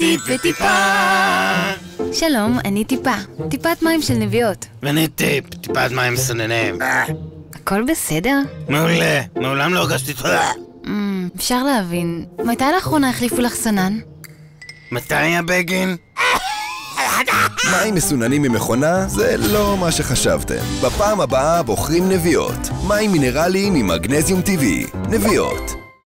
טיפ וטיפה. שלום, אני טיפה. טיפת מים של נביעות. ואני טיפ, טיפת מים סננים. הכל בסדר? מעולה, מעולם לא הרגשתי תודה. אמ, אפשר להבין. מתי לאחרונה החליפו לך סנן? מתי היה בגין? מים מסוננים ממכונה זה לא מה שחשבתם. בפעם הבאה בוחרים נביעות. מים מינרליים עם מגנזיום טבעי. נביעות.